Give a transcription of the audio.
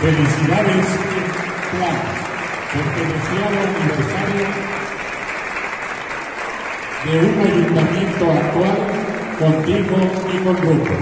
Felicidades, Juan, por tu deseado aniversario de un ayuntamiento actual contigo y con grupo.